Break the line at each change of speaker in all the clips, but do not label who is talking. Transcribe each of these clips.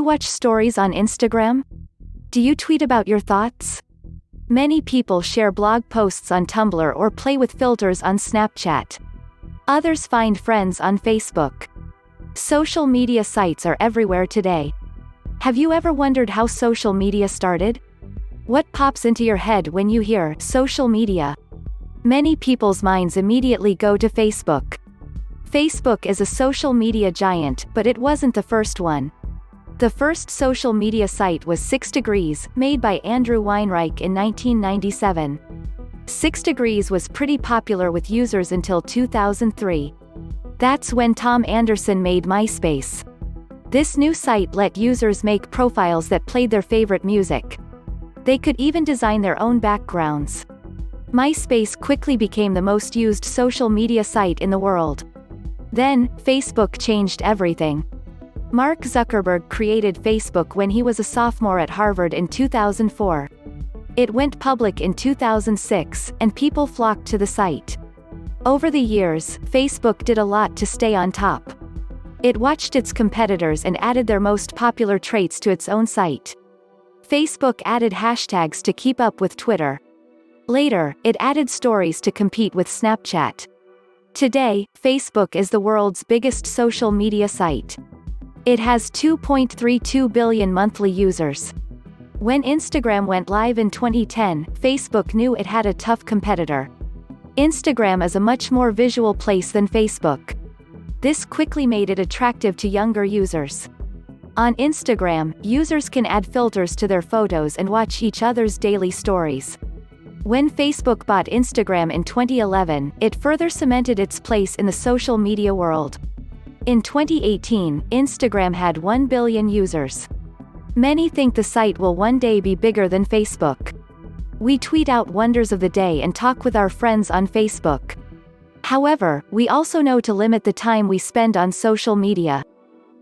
you watch stories on Instagram? Do you tweet about your thoughts? Many people share blog posts on Tumblr or play with filters on Snapchat. Others find friends on Facebook. Social media sites are everywhere today. Have you ever wondered how social media started? What pops into your head when you hear social media? Many people's minds immediately go to Facebook. Facebook is a social media giant, but it wasn't the first one. The first social media site was 6 Degrees, made by Andrew Weinreich in 1997. 6 Degrees was pretty popular with users until 2003. That's when Tom Anderson made MySpace. This new site let users make profiles that played their favorite music. They could even design their own backgrounds. MySpace quickly became the most used social media site in the world. Then, Facebook changed everything. Mark Zuckerberg created Facebook when he was a sophomore at Harvard in 2004. It went public in 2006, and people flocked to the site. Over the years, Facebook did a lot to stay on top. It watched its competitors and added their most popular traits to its own site. Facebook added hashtags to keep up with Twitter. Later, it added stories to compete with Snapchat. Today, Facebook is the world's biggest social media site. It has 2.32 billion monthly users. When Instagram went live in 2010, Facebook knew it had a tough competitor. Instagram is a much more visual place than Facebook. This quickly made it attractive to younger users. On Instagram, users can add filters to their photos and watch each other's daily stories. When Facebook bought Instagram in 2011, it further cemented its place in the social media world. In 2018, Instagram had 1 billion users. Many think the site will one day be bigger than Facebook. We tweet out wonders of the day and talk with our friends on Facebook. However, we also know to limit the time we spend on social media.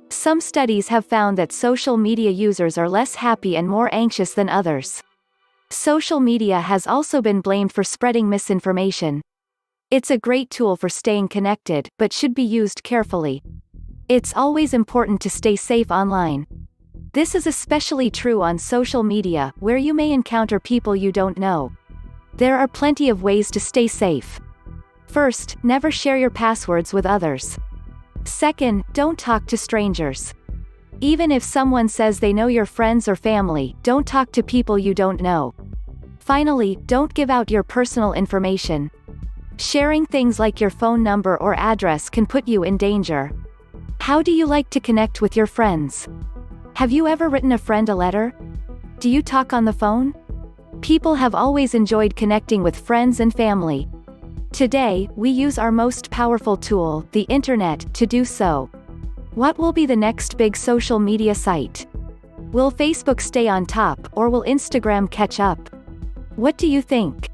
Some studies have found that social media users are less happy and more anxious than others. Social media has also been blamed for spreading misinformation. It's a great tool for staying connected, but should be used carefully. It's always important to stay safe online. This is especially true on social media, where you may encounter people you don't know. There are plenty of ways to stay safe. First, never share your passwords with others. Second, don't talk to strangers. Even if someone says they know your friends or family, don't talk to people you don't know. Finally, don't give out your personal information, Sharing things like your phone number or address can put you in danger. How do you like to connect with your friends? Have you ever written a friend a letter? Do you talk on the phone? People have always enjoyed connecting with friends and family. Today, we use our most powerful tool, the internet, to do so. What will be the next big social media site? Will Facebook stay on top, or will Instagram catch up? What do you think?